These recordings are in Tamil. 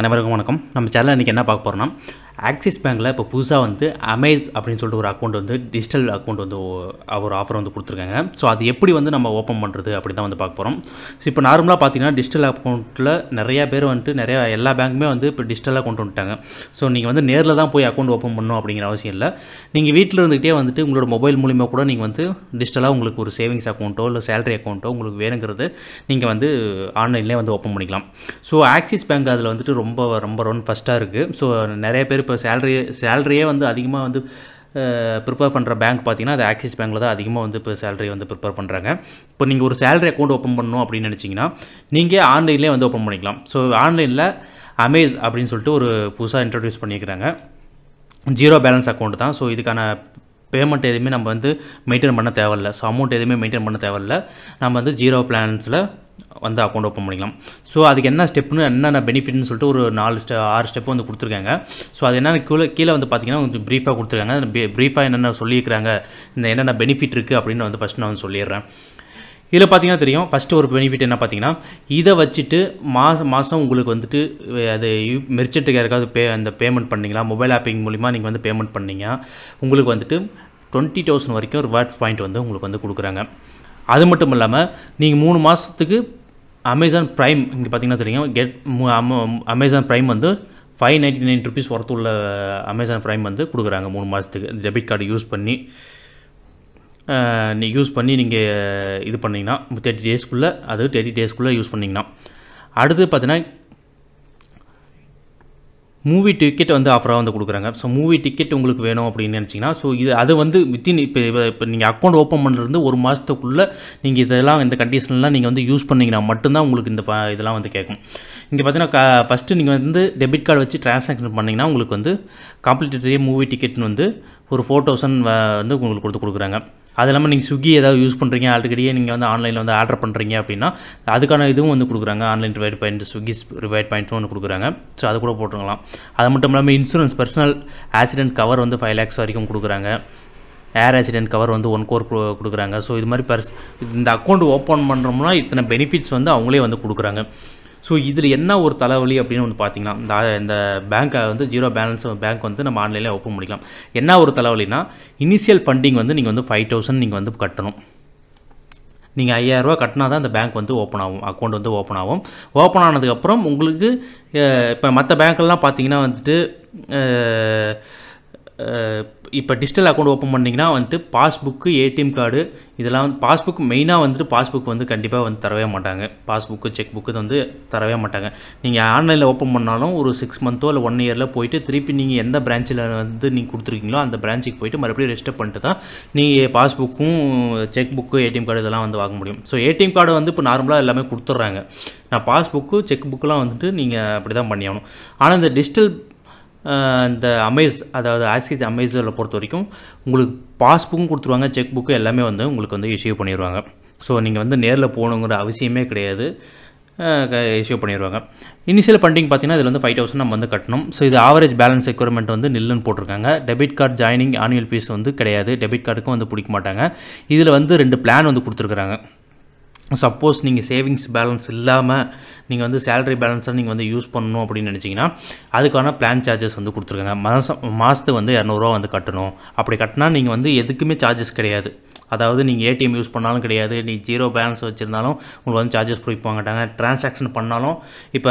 அனைவருக்கும் வணக்கம். நம்ம சேனல் இன்றைக்கி என்ன பார்க்க போகிறோம்னா ஆக்சிஸ் பேங்க்கில் இப்போ புதுசாக வந்து அமேஸ் அப்படின்னு சொல்லிட்டு ஒரு அக்கௌண்ட் வந்து டிஜிட்டல் அக்கௌண்ட் வந்து ஒரு ஆஃபர் வந்து கொடுத்துருக்காங்க. ஸோ அது எப்படி வந்து நம்ம ஓப்பன் பண்ணுறது அப்படி தான் வந்து பார்க்க போகிறோம் ஸோ இப்போ நார்மலாக பார்த்தீங்கன்னா டிஜிட்டல் அக்கௌண்ட்டில் நிறையா பேர் வந்துட்டு நிறையா எல்லா பேங்க்குமே வந்து இப்போ டிஜிட்டலாக கொண்டு வந்துட்டாங்க. ஸோ நீங்கள் வந்து நேரில் தான் போய் அக்கௌண்ட் ஓப்பன் பண்ணணும் அப்படிங்கிற அவசியம் இல்லை. நீங்கள் வீட்டில் இருந்துகிட்டே வந்துட்டு உங்களோட மொபைல் மூலிமா கூட நீங்கள் வந்து டிஜிட்டலாக உங்களுக்கு ஒரு சேவிங்ஸ் அக்கௌண்ட்டோ இல்லை சேலரி அக்கௌண்ட்டோ உங்களுக்கு வேணுங்கிறது நீங்கள் வந்து ஆன்லைன்லேயே வந்து ஓப்பன் பண்ணிக்கலாம். ஸோ ஆக்சிஸ் பேங்க் அதில் வந்துட்டு ரொம்ப ரொம்ப ரொம்ப ஃபஸ்ட்டாக இருக்குது ஸோ நிறைய பேர் இப்போ சேலரி சேலரியே வந்து அதிகமாக வந்து ப்ரிப்பேர் பண்ணுற பேங்க் பார்த்தீங்கன்னா அது ஆக்சிஸ் பேங்க்கில் தான் அதிகமாக வந்து இப்போ சேலரி வந்து ப்ரிப்பேர் பண்ணுறாங்க இப்போ நீங்கள் ஒரு சேலரி அக்கௌண்ட் ஓப்பன் பண்ணணும் அப்படின்னு நினச்சிங்கன்னா நீங்கள் ஆன்லைன்லேயே வந்து ஓப்பன் பண்ணிக்கலாம். ஸோ ஆன்லைனில் அமேஸ் அப்படின்னு சொல்லிட்டு ஒரு புதுசாக இன்ட்ரடியூஸ் பண்ணியிருக்கிறாங்க. ஜீரோ பேலன்ஸ் அக்கௌண்ட் தான். ஸோ இதுக்கான பேமெண்ட் எதுவுமே நம்ம வந்து மெயின்டைன் பண்ண தேவையில்ல. ஸோ அமௌண்ட் எதுவுமே மெயின்டைன் பண்ண தேவையில்ல. நம்ம வந்து ஜீரோ பிளான்ஸில் வந்து அக்கௌண்ட் ஓப்பன் பண்ணிக்கலாம். ஸோ அதுக்கு என்ன ஸ்டெப்னு என்னென்ன பெனிஃபிட்னு சொல்லிட்டு ஒரு நாலு ஸ்டெ ஆறு ஸ்டெப் வந்து கொடுத்துருக்காங்க. ஸோ அது என்னென்ன கீழே கீழே வந்து பார்த்தீங்கன்னா கொஞ்சம் ப்ரீஃபாக கொடுத்துருக்காங்க. ப்ரீஃபாக என்னென்ன சொல்லியிருக்கிறாங்க இந்த என்னென்ன பெனிஃபிட் இருக்குது அப்படின்னு வந்து ஃபஸ்ட் நான் வந்து சொல்லிடுறேன். இதில் பார்த்தீங்கன்னா தெரியும். ஃபஸ்ட்டு ஒரு பெனிஃபிட் என்ன பார்த்தீங்கன்னா இதை வச்சுட்டு மாதம் மாதம் உங்களுக்கு வந்துட்டு அது மெர்ச்செண்ட்டுக்கு யாருக்காவது பே அந்த பேமெண்ட் பண்ணீங்களா? மொபைல் ஆப்பிங் மூலிமா நீங்கள் வந்து பேமெண்ட் பண்ணிங்கன்னா உங்களுக்கு வந்துட்டு டுவெண்ட்டி தௌசண்ட் வரைக்கும் ரிவார்ட்ஸ் பாயிண்ட் வந்து உங்களுக்கு வந்து கொடுக்குறாங்க. அது மட்டும் இல்லாமல் நீங்கள் மூணு மாதத்துக்கு அமேசான் ப்ரைம் இங்கே பார்த்தீங்கன்னா தெரியும் கெட் அமேசான் ப்ரைம் வந்து five ninety nine rupees worth உள்ள அமேசான் ப்ரைம் வந்து கொடுக்குறாங்க மூணு மாதத்துக்கு டெபிட் கார்டு யூஸ் பண்ணி நீ யூஸ் பண்ணி நீங்கள் இது பண்ணிங்கன்னா தேர்ட்டி டேஸ்க்குள்ளே அது தேர்ட்டி டேஸ்க்குள்ளே யூஸ் பண்ணிங்கன்னா. அடுத்து பார்த்தீங்கன்னா மூவி டிக்கெட் வந்து ஆஃபராக வந்து கொடுக்குறாங்க. ஸோ மூவி டிக்கெட் உங்களுக்கு வேணும் அப்படின்னு நினச்சிங்கன்னா ஸோ இது அது வந்து வித்தின் இப்போ இப்போ நீங்கள் அக்கௌண்ட் ஓப்பன் பண்ணுறது ஒரு மாதத்துக்குள்ளே நீங்கள் இதெல்லாம் இந்த கண்டிஷன்லாம் நீங்கள் வந்து யூஸ் பண்ணிங்கன்னா மட்டும்தான் உங்களுக்கு இந்த ப- இதெல்லாம் வந்து கேட்கும். இங்கே பார்த்தீங்கன்னா க ஃபஸ்ட்டு நீங்கள் வந்து டெபிட் கார்டு வச்சு ட்ரான்சாக்ஷன் பண்ணிங்கன்னா உங்களுக்கு வந்து காம்ப்ளிட்டரிய மூவி டிக்கெட்னு வந்து ஒரு ஃபோர் தௌசண்ட் வந்து உங்களுக்கு கொடுத்து கொடுக்குறாங்க. அது இல்லாமல் நீங்கள் ஸ்விக்கி ஏதாவது யூஸ் பண்ணுறீங்க ஆல்ரெடியே நீங்கள் வந்து ஆன்லைனில் வந்து ஆர்டர் பண்ணுறீங்க அப்படின்னா அதுக்கான இதுவும் வந்து கொடுக்குறாங்க. Online reward point Swiggy reward பாயிண்ட்ஸும் வந்து கொடுக்குறாங்க. ஸோ அது கூட போட்டுக்கலாம். அது மட்டும் இல்லாமல் இன்சூரன்ஸ் பர்சனல் ஆக்சிடென்ட் கவர் வந்து ஃபைவ் லேக்ஸ் வரைக்கும் கொடுக்குறாங்க. ஏர் ஆக்சிடென்ட் கவர் வந்து ஒன் கோர் கொடுக்குறாங்க. ஸோ இது மாதிரி பர்ஸ் இந்த அக்கௌண்ட் ஓப்பன் பண்ணுறோம்னா இத்தனை பெனிஃபிட்ஸ் வந்து அவங்களே வந்து கொடுக்குறாங்க. ஸோ இதில் என்ன ஒரு தலைவலி அப்படின்னு வந்து பார்த்தீங்கன்னா இந்த இந்த பேங்க்கை வந்து ஜீரோ பேலன்ஸ் பேங்க் வந்து நம்ம ஆன்லைனில் ஓப்பன் பண்ணிக்கலாம். என்ன ஒரு தலைவலினா இனிஷியல் ஃபண்டிங் வந்து நீங்கள் வந்து ஃபைவ் தௌசண்ட் நீங்கள் வந்து கட்டணும். நீங்கள் ஐயாயிரரூவா கட்டினா தான் அந்த பேங்க் வந்து ஓப்பன் ஆகும் அக்கௌண்ட் வந்து ஓப்பன் ஆகும். ஓப்பன் ஆனதுக்கப்புறம் உங்களுக்கு இப்போ மற்ற பேங்க்கெல்லாம் பார்த்தீங்கன்னா வந்துட்டு இப்போ டிஜிட்டல் அக்கௌண்ட் ஓப்பன் பண்ணிங்கன்னா வந்துட்டு பாஸ்புக்கு ஏடிஎம் கார்டு இதெல்லாம் வந்து பாஸ்புக் மெயினாக வந்துட்டு பாஸ்புக் வந்து கண்டிப்பாக வந்து தரவே மாட்டாங்க. பாஸ்புக்கு செக் புக்கு வந்து தரவே மாட்டாங்க. நீங்கள் ஆன்லைனில் ஓப்பன் பண்ணாலும் ஒரு சிக்ஸ் மந்த்தோ இல்லை ஒன் இயரில் போயிட்டு திருப்பி நீங்கள் எந்த பிரான்ச்சில் வந்து நீங்கள் கொடுத்துருக்கீங்களோ அந்த பிரான்ச்சுக்கு போயிட்டு மறுபடியும் ரெஜிஸ்டர் பண்ணிட்டு தான் நீங்கள் பாஸ்புக்கும் செக் புக்கு ஏடிஎம் கார்டு இதெல்லாம் வந்து வாங்க முடியும். ஸோ ஏடிஎம் கார்டு வந்து இப்போ நார்மலாக எல்லாமே கொடுத்துட்றாங்க. நான் பாஸ்புக்கு செக் புக்கெலாம் வந்துட்டு நீங்கள் அப்படி தான் பண்ணியாகணும் ஆனால் இந்த டிஜிட்டல் இந்த அமேஸ் அதாவது ஆசிஸ் அமேஸில் பொறுத்த வரைக்கும் உங்களுக்கு பாஸ்புக்கும் கொடுத்துருவாங்க செக் புக்கும் எல்லாமே வந்து உங்களுக்கு வந்து இஷ்யூ பண்ணிடுவாங்க ஸோ நீங்கள் வந்து நேரில் போகணுங்கிற அவசியமே கிடையாது. இஷ்யூ பண்ணிடுவாங்க இனிஷியல் ஃபண்டிங் பார்த்தீங்கன்னா இதில் வந்து ஃபைவ் தௌசண்ட் நம்ம வந்து கட்டணும். ஸோ இது ஆவரேஜ் பேலன்ஸ் ரெக்யர்மெண்ட் வந்து நில்லுன்னு போட்டிருக்காங்க. Debit card joining annual fee வந்து கிடையாது. டெபிட் கார்டுக்கும் வந்து பிடிக்க மாட்டாங்க. இதில் வந்து ரெண்டு பிளான் வந்து கொடுத்துருக்குறாங்க. சப்போஸ் நீங்கள் சேவிங்ஸ் பேலன்ஸ் இல்லாமல் நீங்கள் வந்து சேலரி பேலன்ஸாக நீங்கள் வந்து யூஸ் பண்ணணும் அப்படின்னு நினச்சிங்கன்னா அதுக்கான பிளான் சார்ஜஸ் வந்து கொடுத்துருக்காங்க. மாதம் மாதத்துக்கு வந்து இரநூறுவா வந்து கட்டணும். அப்படி கட்டினா நீங்கள் வந்து எதுக்குமே சார்ஜஸ் கிடையாது. அதாவது நீங்கள் ஏடிஎம் யூஸ் பண்ணாலும் கிடையாது. நீ ஜீரோ பேலன்ஸ் வச்சுருந்தாலும் உங்களுக்கு வந்து சார்ஜஸ் பிடிக்க மாட்டாங்க. ட்ரான்சாக்ஷன் பண்ணாலும் இப்போ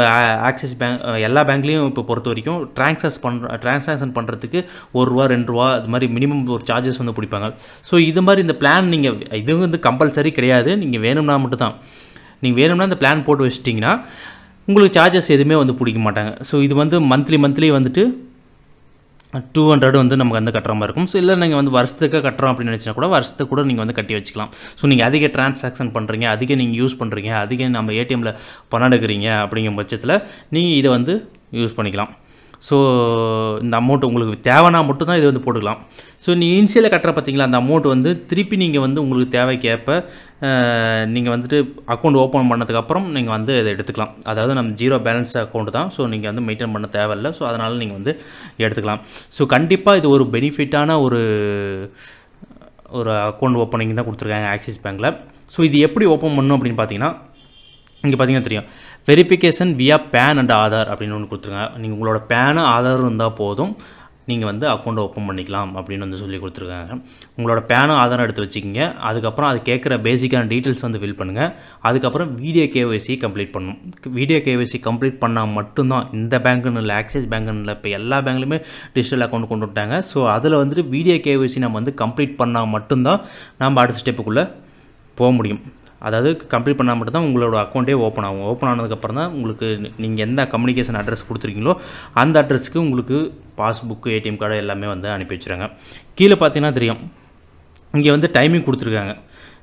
ஆக்சிஸ் பேங்க் எல்லா பேங்க்லேயும் இப்போ பொறுத்த வரைக்கும் ட்ரான்சாக்ஸ் பண்ணுற ட்ரான்சாக்ஷன் பண்ணுறதுக்கு ஒரு ரூபா ரெண்டு ரூபா அது மாதிரி மினிமம் ஒரு சார்ஜஸ் வந்து பிடிப்பாங்க. ஸோ இது மாதிரி இந்த பிளான் நீங்கள் இது வந்து கம்பல்சரி கிடையாது. நீங்கள் வேணும்னா மட்டும் தான் நீங்கள் வேணும்னா அந்த பிளான் போட்டு வச்சிட்டிங்கன்னா உங்களுக்கு சார்ஜஸ் எதுவுமே வந்து பிடிக்க மாட்டாங்க. ஸோ இது வந்து மந்த்லி மந்த்லி வந்துட்டு டூ ஹண்ட்ரட் வந்து நமக்கு வந்து கட்டுற மாதிரி இருக்கும். ஸோ இல்லை நீங்கள் வந்து வருஷத்துக்கு கட்டுறோம் அப்படின்னு நினச்சினா கூட வருஷத்துக்கு கூட நீங்கள் வந்து கட்டி வச்சுக்கலாம். ஸோ நீங்கள் அதிக டிரான்சாக்ஷன் பண்ணுறீங்க அதிக நீங்கள் யூஸ் பண்ணுறீங்க அதிக நம்ம ஏடிஎம்மில் பணம் எடுக்கிறீங்க அப்படிங்கிற பட்சத்தில் நீங்கள் இதை வந்து யூஸ் பண்ணிக்கலாம். ஸோ இந்த அமௌண்ட் உங்களுக்கு தேவைன்னா மட்டும்தான் இது வந்து போட்டுக்கலாம். ஸோ நீ இனிஷியலில் கட்டுற பார்த்தீங்களா அந்த அமௌண்ட் வந்து திருப்பி நீங்கள் வந்து உங்களுக்கு தேவைக்கேற்ப நீங்கள் வந்துட்டு அக்கௌண்ட் ஓப்பன் பண்ணதுக்கப்புறம் நீங்கள் வந்து இதை எடுத்துக்கலாம். அதாவது நம்ம ஜீரோ பேலன்ஸ் அக்கௌண்ட் தான். ஸோ நீங்கள் வந்து மெயின்டைன் பண்ண தேவையில்லை. ஸோ அதனால் நீங்கள் வந்து எடுத்துக்கலாம். ஸோ கண்டிப்பாக இது ஒரு பெனிஃபிட்டான ஒரு ஒரு அக்கௌண்ட் ஓப்பனிங் தான் கொடுத்துருக்காங்க ஆக்சிஸ் பேங்க்கில் ஸோ இது எப்படி ஓப்பன் பண்ணணும் அப்படின்னு பார்த்தீங்கன்னா இங்கே பார்த்தீங்கன்னா தெரியும். Verification via PAN and Aadhaar அப்படின்னு ஒன்று கொடுத்துருங்க நீங்கள் உங்களோட பேனு ஆதாரும் இருந்தால் போதும். நீங்கள் வந்து அக்கௌண்ட்டை ஓப்பன் பண்ணிக்கலாம் அப்படின்னு வந்து சொல்லி கொடுத்துருக்காங்க. உங்களோட பேனும் ஆதாரம் எடுத்து வச்சுக்கிங்க. அதுக்கப்புறம் அது கேட்குற பேசிக்கான டீட்டெயில்ஸ் வந்து ஃபில் பண்ணுங்கள் அதுக்கப்புறம் வீடியோ கேஒய்சி கம்ப்ளீட் பண்ணணும் வீடியோ கேஒய்சி கம்ப்ளீட் பண்ணால் மட்டும்தான் இந்த பேங்க்குன்னு இல்லை ஆக்சிஸ் பேங்க்குன்னு இல்லை இப்போ எல்லா பேங்க்லையுமே டிஜிட்டல் அக்கௌண்ட் கொண்டு வந்துட்டாங்க. ஸோ அதில் வந்துட்டு வீடியோ கேஒய்சி நம்ம வந்து கம்ப்ளீட் பண்ணால் மட்டும்தான் நம்ம அடுத்த ஸ்டெப்புக்குள்ளே போக முடியும். அதாவது கம்ப்ளீட் பண்ணால் மட்டும் தான் உங்களோட அக்கௌண்ட்டே ஓப்பன் ஆகும். ஓப்பன் ஆனதுக்கப்புறம் தான் உங்களுக்கு நீங்கள் எந்த கம்யூனிகேஷன் அட்ரஸ் கொடுத்துருக்கீங்களோ அந்த அட்ரஸ்க்கு உங்களுக்கு பாஸ்புக்கு ஏடிஎம் கார்டு எல்லாமே வந்து அனுப்பி வச்சுருங்க கீழே பார்த்தீங்கன்னா தெரியும். இங்கே வந்து டைமிங் கொடுத்துருக்காங்க.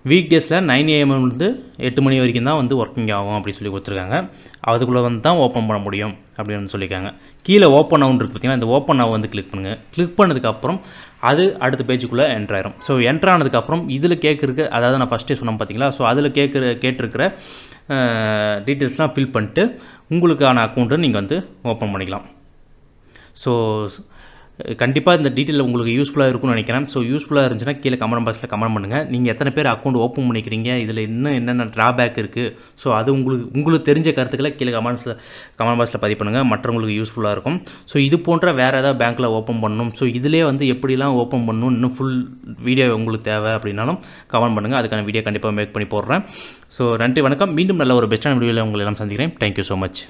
வீக் டேஸில் நைன் ஏஎம்லேருந்து எட்டு மணி வரைக்கும் தான் வந்து ஒர்க்கிங் ஆகும் அப்படின்னு சொல்லி கொடுத்துருக்காங்க. அதுக்குள்ளே வந்து தான் ஓப்பன் பண்ண முடியும் அப்படின்னு சொல்லியிருக்காங்க. கீழே ஓப்பன் ஆகுன்னு இருக்குது பார்த்தீங்கன்னா இந்த ஓப்பன் ஆக வந்து கிளிக் பண்ணுங்கள் கிளிக் பண்ணதுக்கப்புறம் அது அடுத்த பேஜுக்குள்ளே என்ட்ரு ஆயிரும். ஸோ என்ட்ரு ஆனதுக்கப்புறம் இதில் கேட்குறக்கு அதாவது நான் ஃபஸ்ட்டே சொன்னேன் பார்த்தீங்களா? ஸோ அதில் கேட்குற கேட்டிருக்கிற டீட்டெயில்ஸ்லாம் ஃபில் பண்ணிட்டு உங்களுக்கான அக்கௌண்ட்டை நீங்கள் வந்து ஓப்பன் பண்ணிக்கலாம். ஸோ கண்டிப்பாக இந்த டீட்டெயில் உங்களுக்கு யூஸ்ஃபுல்லாக இருக்கும்னு நினைக்கிறேன். ஸோ யூஸ்ஃபுல்லாக இருந்துச்சுன்னா கீழே கமெண்ட் பாக்ஸில் கமெண்ட் பண்ணுங்கள் நீங்கள் எத்தனை பேர் அக்கௌண்ட் ஓப்பன் பண்ணிக்கிறீங்க? இதில் இன்னும் என்னென்ன ட்ராபேக் இருக்குது ஸோ அது உங்களுக்கு உங்களுக்கு தெரிஞ்ச கருத்துக்களை கீழே கமெண்ட்ஸில் கமெண்ட் பாக்ஸில் பதிவு பண்ணுங்கள் மற்றவங்களுக்கு யூஸ்ஃபுல்லாக இருக்கும். ஸோ இது போன்ற வேறு ஏதாவது பேங்க்கில் ஓப்பன் பண்ணணும். ஸோ இதிலே வந்து எப்படிலாம் ஓப்பன் பண்ணணும்? இன்னும் ஃபுல் வீடியோ உங்களுக்கு தேவை அப்படின்னாலும் கமெண்ட் பண்ணுங்கள் அதுக்கான வீடியோ கண்டிப்பாக மேக் பண்ணி போடுறேன். ஸோ நன்றி வணக்கம். மீண்டும் நல்ல ஒரு பெஸ்ட்டான வீடியோவில் உங்களை எல்லாம் சந்திக்கிறேன். Thank you so much